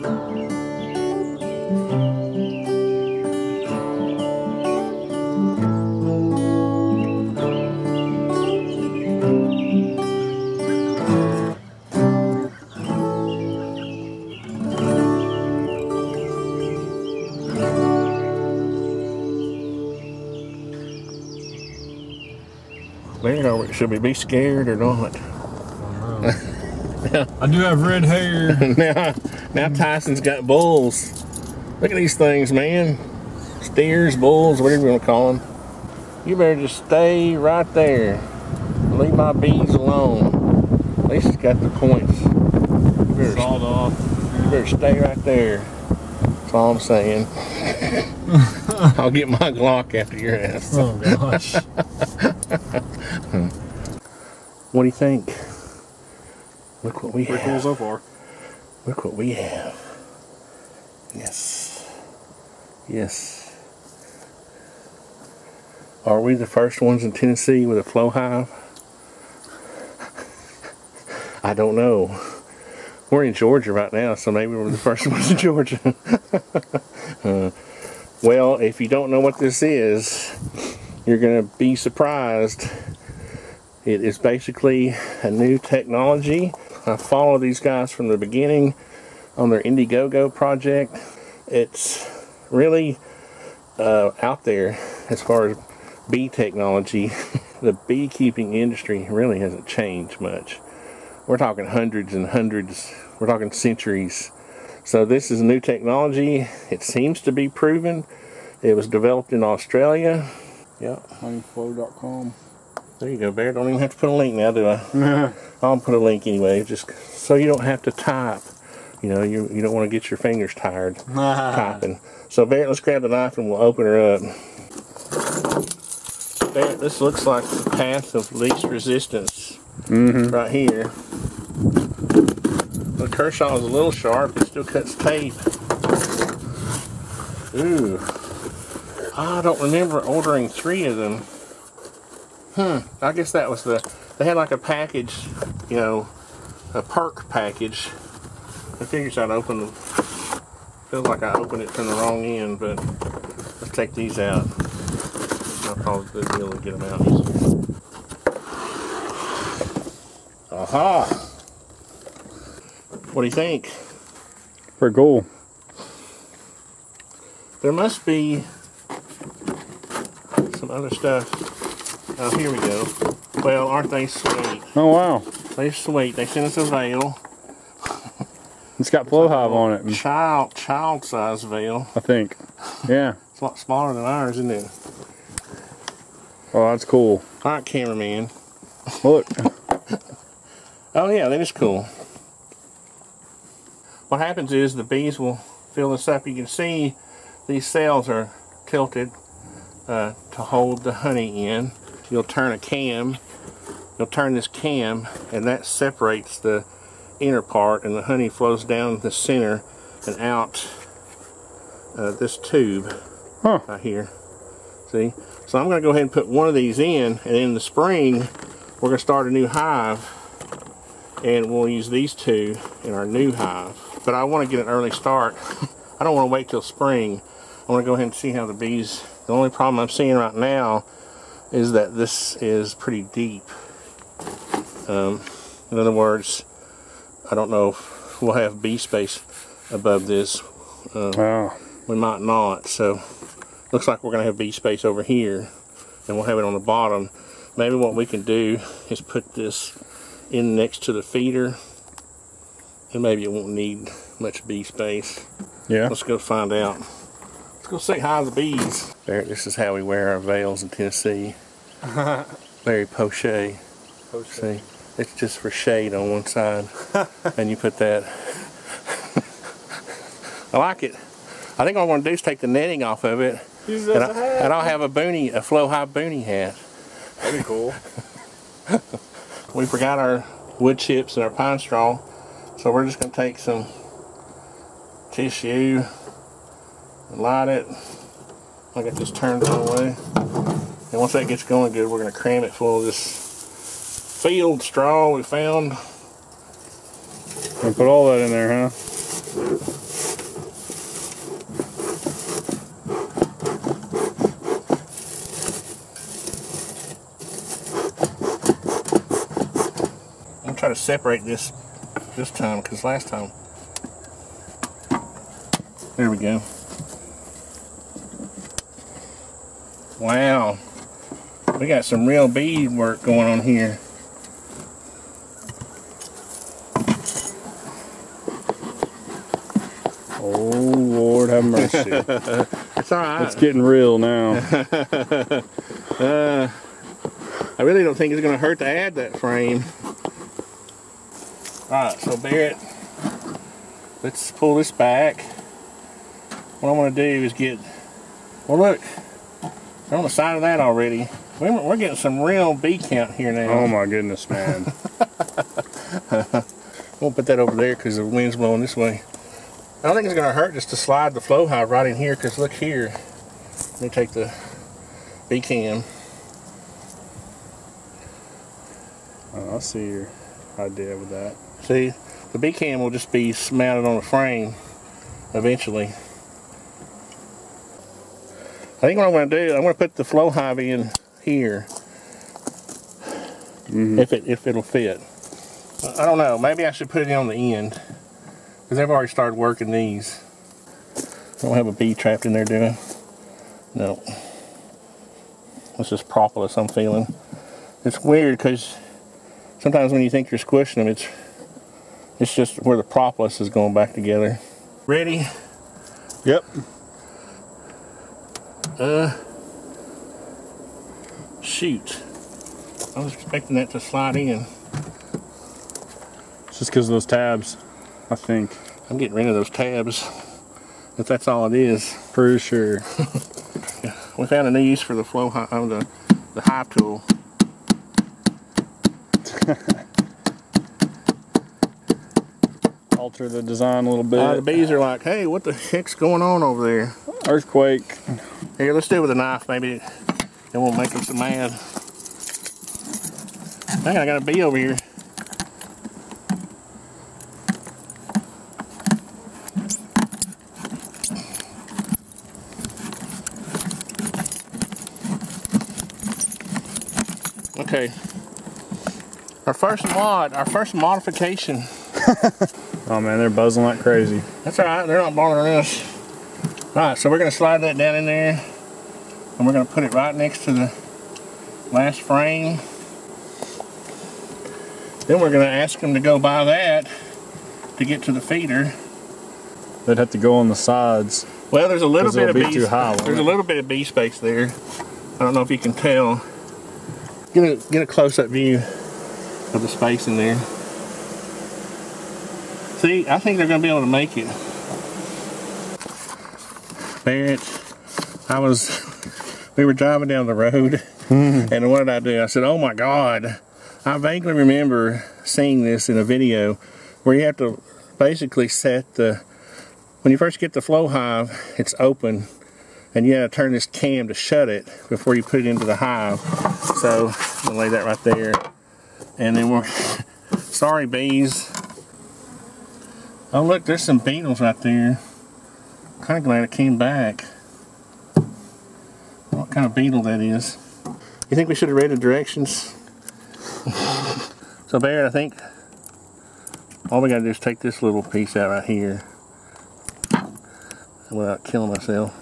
Man, should we be scared or not? I do have red hair. now, now Tyson's got bulls. Look at these things, man. Steers, bulls, whatever you want to call them. You better just stay right there. Leave my bees alone. At least it's got the points. You better, Sawed off. you better stay right there. That's all I'm saying. I'll get my Glock after your ass. Oh gosh. What do you think? Look what we Pretty cool have. so far. Look what we have. Yes. Yes. Are we the first ones in Tennessee with a flow hive? I don't know. We're in Georgia right now, so maybe we're the first ones in Georgia. Uh, well, if you don't know what this is, you're going to be surprised. It is basically a new technology. I follow these guys from the beginning on their Indiegogo project. It's really uh, out there as far as bee technology. the beekeeping industry really hasn't changed much. We're talking hundreds and hundreds, we're talking centuries. So this is new technology. It seems to be proven. It was developed in Australia. Yep, Honeyflow.com. there you go, Bear. Don't even have to put a link now, do I? I'll put a link anyway, just so you don't have to type. You know, you, you don't want to get your fingers tired typing. So, Barret, let's grab the knife and we'll open her up. Barret, this looks like the path of least resistance right here. The Kershaw is a little sharp. It still cuts tape. Ooh. I don't remember ordering three of them. Hmm. I guess that was the. They had like a package, you know, a perk package. I figured I'd open them. Feels like I opened it from the wrong end, but let's take these out. I'll probably be able to get them out. Aha! What do you think? Pretty cool. There must be some other stuff. Oh, here we go. Well, aren't they sweet? Oh wow. They're sweet. They sent us a veil. It's got flow hive on it, Child, child size veil. I think. Yeah. It's a lot smaller than ours, isn't it? Oh, that's cool. All right, cameraman. Look. Oh yeah, that is cool. What happens is the bees will fill this up. You can see these cells are tilted uh, to hold the honey in. You'll turn a cam. You'll turn this cam, and that separates the inner part, and the honey flows down the center and out uh, this tube Huh. right here. See? So I'm going to go ahead and put one of these in, and in the spring, we're going to start a new hive and we'll use these two in our new hive. But I want to get an early start. I don't want to wait till spring. I want to go ahead and see how the bees. The only problem I'm seeing right now is that this is pretty deep. Um, in other words, I don't know if we'll have bee space above this. Wow. We might not. So looks like we're going to have bee space over here, and we'll have it on the bottom. Maybe what we can do is put this in next to the feeder and maybe it won't need much bee space. Yeah. Let's go find out. Let's go say hi to the bees. There, this is how we wear our veils in Tennessee. Very poche. See, it's just for shade on one side, and you put that. I like it. I think what I want to do is take the netting off of it, and, I, and I'll have a boonie, a flow hive boonie hat. That'd be cool. We forgot our wood chips and our pine straw, so we're just going to take some tissue and light it. I'll get this turned the other way. And once that gets going good, we're going to cram it full of this field straw we found. And put all that in there, huh? I'm trying to separate this this time because last time. There we go. Wow. We got some real bead work going on here. Oh Lord have mercy. It's alright. it's getting real now. Uh, I really don't think it's going to hurt to add that frame. Alright, so Barret, let's pull this back. What I want to do is get, well look, they're on the side of that already. We're, we're getting some real bee count here now. Oh my goodness, man. We'll put that over there because the wind's blowing this way. I don't think it's going to hurt just to slide the flow hive right in here because look here. Let me take the bee cam. Oh, I see your idea with that. See, the bee cam will just be mounted on a frame eventually. I think what I'm going to do, I'm going to put the flow hive in here mm-hmm. if it if it'll fit. I don't know. Maybe I should put it on the end because they've already started working these. I don't have a bee trapped in there, do I? No. It's just propolis I'm feeling. It's weird because sometimes when you think you're squishing them, it's it's just where the propolis is going back together. Ready? Yep. Uh, shoot. I was expecting that to slide in. It's just because of those tabs, I think. I'm getting rid of those tabs. If that's all it is. Pretty sure. We found a new use for the flow uh, the the hive tool. Alter the design a little bit. Uh, the bees are like, hey, what the heck's going on over there? Earthquake. Here, let's do it with a knife. Maybe it, it won't make them so mad. Dang, I got a bee over here. Okay. Our first mod, our first modification. Oh man, they're buzzing like crazy. That's all right. They're not bothering us. All right, so we're going to slide that down in there, and we're going to put it right next to the last frame. Then we're going to ask them to go by that to get to the feeder. They'd have to go on the sides. Well, there's a little bit of too high, there's a little bit of bee space there. I don't know if you can tell. Get a get a close-up view of the space in there. See, I think they're going to be able to make it. Barret, I was, we were driving down the road, hmm. and what did I do? I said, "Oh my God!" I vaguely remember seeing this in a video where you have to basically set the when you first get the flow hive, it's open, and you got to turn this cam to shut it before you put it into the hive. So I'm gonna lay that right there, and then we're sorry bees. Oh look, there's some beetles right there. Kind of glad it came back. What kind of beetle that is? You think we should have read the directions? so Barret, I think all we gotta do is take this little piece out right here without killing myself,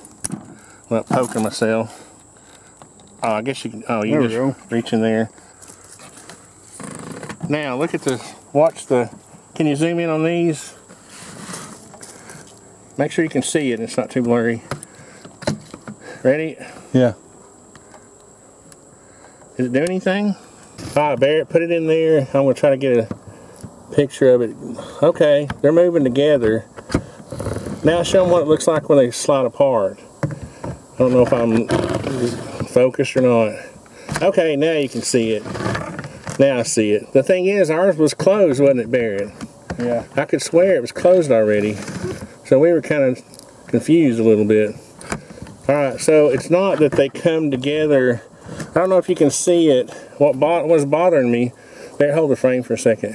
without poking myself. Oh, I guess you can. Oh, you There just go. reach in there. Now look at the. Watch the. Can you zoom in on these? Make sure you can see it. It's not too blurry. Ready? Yeah. Does it do anything? All right, Barret, put it in there. I'm gonna try to get a picture of it. Okay, they're moving together. Now show them what it looks like when they slide apart. I don't know if I'm focused or not. Okay, now you can see it. Now I see it. The thing is, ours was closed, wasn't it, Barret? Yeah. I could swear it was closed already. So we were kind of confused a little bit. Alright, so it's not that they come together. I don't know if you can see it. What bo was bothering me, there, hold the frame for a second.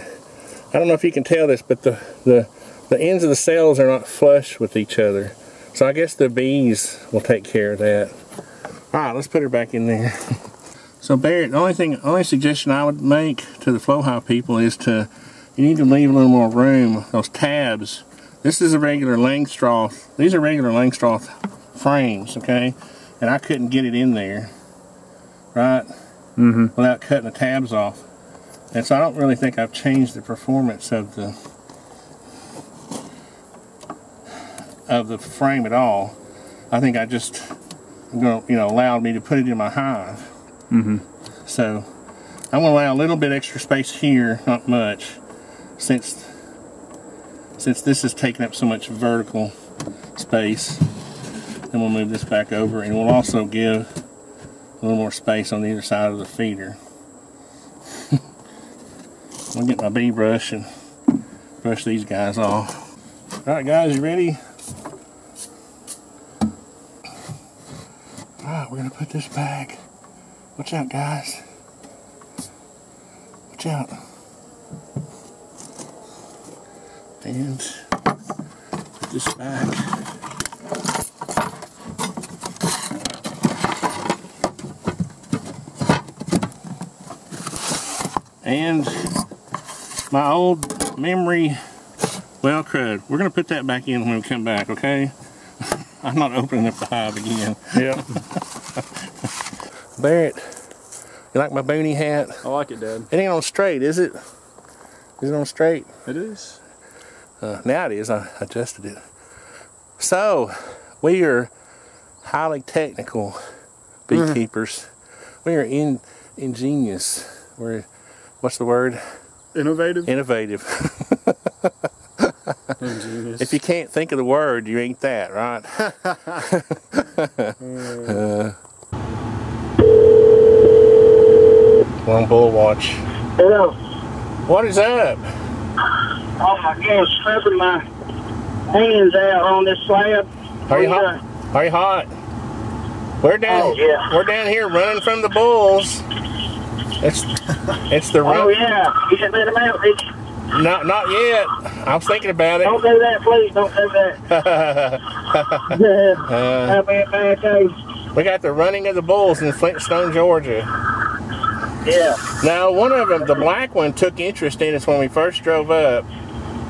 I don't know if you can tell this, but the, the, the ends of the cells are not flush with each other. So I guess the bees will take care of that. Alright, let's put her back in there. So Barret, the only thing, only suggestion I would make to the flow hive people is to you need to leave a little more room. Those tabs. This is a regular Langstroth. These are regular Langstroth frames, okay? And I couldn't get it in there, right? Mm-hmm. Without cutting the tabs off. And so I don't really think I've changed the performance of the of the frame at all. I think I just gonna you know allowed me to put it in my hive. Mm-hmm. So I'm gonna allow a little bit extra space here, not much, since since this is taking up so much vertical space. Then we'll move this back over and we'll also give a little more space on the other side of the feeder. I'll get my bee brush and brush these guys off. Alright guys, you ready? Alright, we're gonna put this back. Watch out guys. Watch out. And put this back. And my old memory well crud. We're gonna put that back in when we come back, okay? I'm not opening up the hive again. Yep. Barret, you like my boonie hat? I like it, Dad. It ain't on straight, is it? Is it on straight? It is. Uh, now it is. I adjusted it. So, we are highly technical beekeepers. We are in, ingenious. We're, what's the word? Innovative. Innovative. Ingenious. if you can't think of the word, you ain't that, right? uh, we're bull watch. Hello. What is up? Oh my gosh, scrubbing my hands out on this slab. Are you hot? Are you hot? We're down. Oh, yeah. We're down here running from the bulls. It's it's the Oh yeah, you should let them out. Did you? Not not yet. I was thinking about it. Don't do that, please. Don't do that. it. That'll uh, bad day. we got the running of the bulls in Flintstone, Georgia. Yeah. Now one of them, the black one, took interest in us when we first drove up,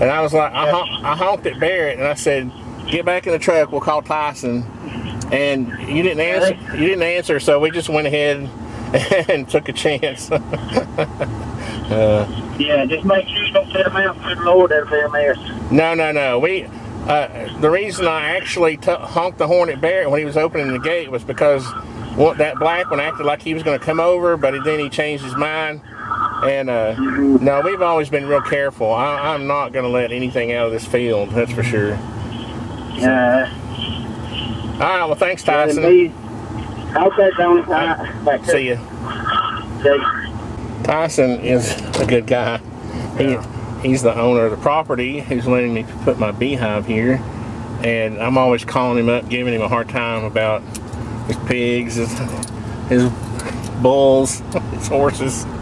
and I was like, I, hon- I honked at Barret, and I said, "Get back in the truck. We'll call Tyson." And you didn't answer. You didn't answer, so we just went ahead and took a chance. uh, Yeah, just make sure you don't set them out. Good Lord, be a mess. no, no, no. We. Uh, the reason I actually honked the horn at Barret when he was opening the gate was because one, that black one acted like he was going to come over, but then he changed his mind. And uh, no, we've always been real careful. I, I'm not going to let anything out of this field. That's for sure. Uh, All right. Well, thanks, Tyson. Me- Okay, Tony. All right. Back See you. See. Tyson is a good guy. He he's the owner of the property who's letting me put my beehive here, and I'm always calling him up, giving him a hard time about his pigs, his his bulls, his horses.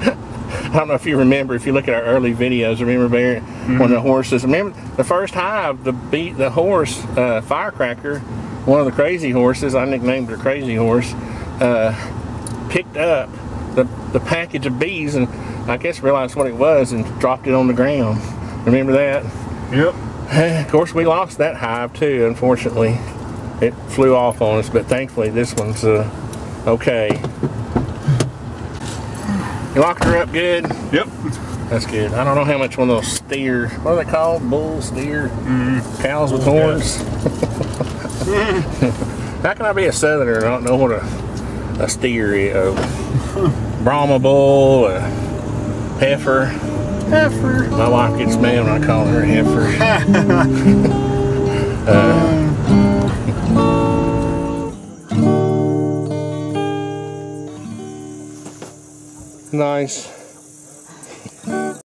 I don't know if you remember, if you look at our early videos, remember Barry, when the horses, remember the first hive, the bee, the horse, uh, Firecracker, one of the crazy horses, I nicknamed her Crazy Horse, uh, picked up the, the package of bees and I guess realized what it was and dropped it on the ground. Remember that? Yep. Of course, we lost that hive too, unfortunately. It flew off on us, but thankfully this one's uh, okay. You locked her up good? Yep. That's good. I don't know how much one of those steer, what are they called? Bull, steer, mm-hmm. cows with horns? how can I be a southerner and not know what a, a steer is? A Brahma bull, a heifer. Heifer. My wife gets mad when I call her a heifer. Uh, nice.